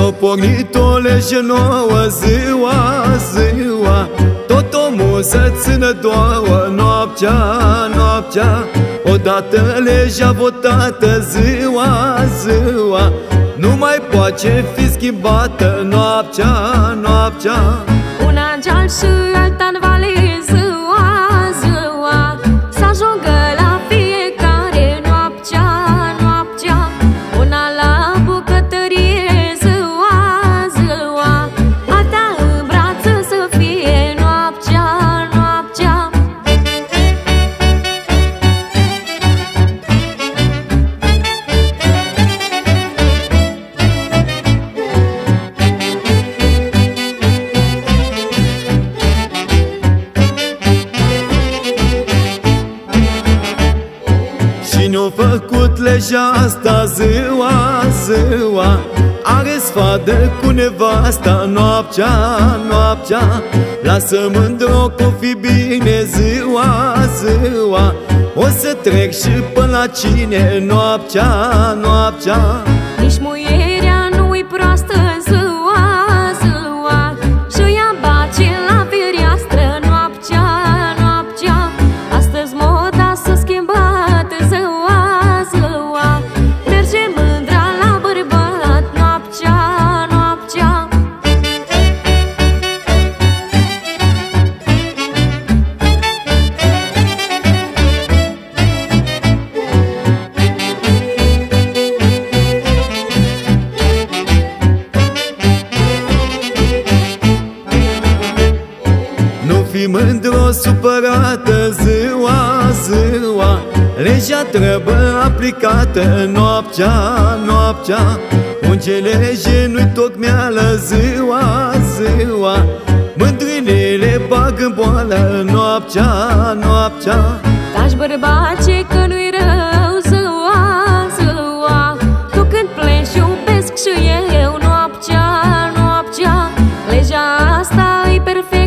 pornit o lege nouă ziua, ziua. Tot omul să țină două noaptea, noaptea. Odată legea votată ziua, ziua. Nu mai poate fi schimbată noaptea, noaptea. Una în geal și făcut legea asta ziua, ziua Are sfadă cu nevasta noaptea, noaptea. Lasă mândro că fi bine ziua, ziua. O să trec și până la cine? Noaptea, noaptea fi mândru supărată ziua, ziua Legea trebuie aplicată noaptea, noaptea. Unge lege nu-i tocmeală ziua, ziua Mândrile le bag în boală noaptea, noaptea. Taci bărbace că nu-i rău ziua, ziua Tu când pleci iubesc și eu noaptea, noaptea. Legea asta e perfectă